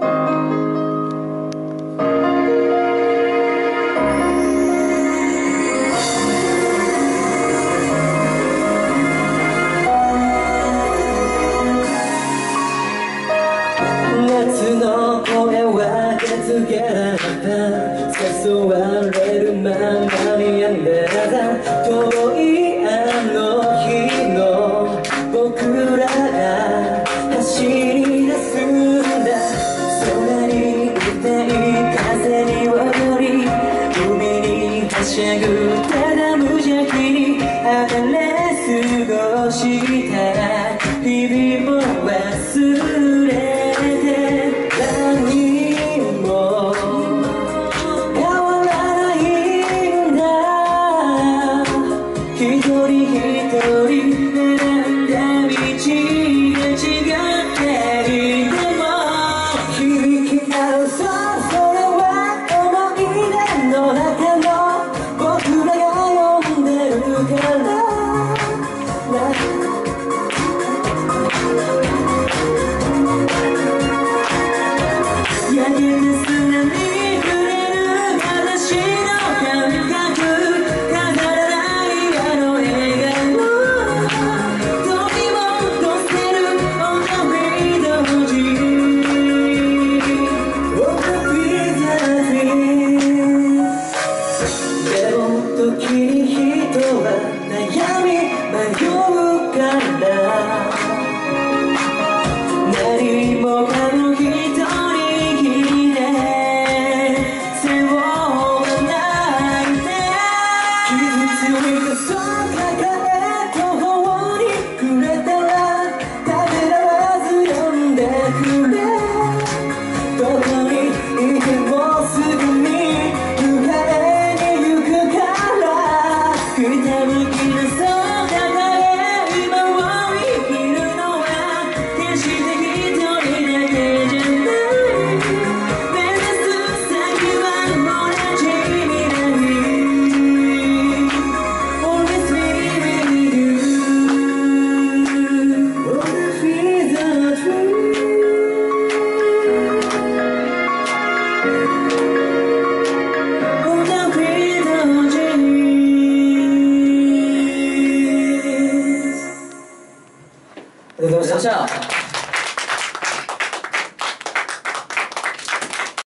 夏の声はけつけられた。誘わていい風に踊り海にはしゃぐただ無邪気にあれ過ごした日々。Ayuh kandang 我想想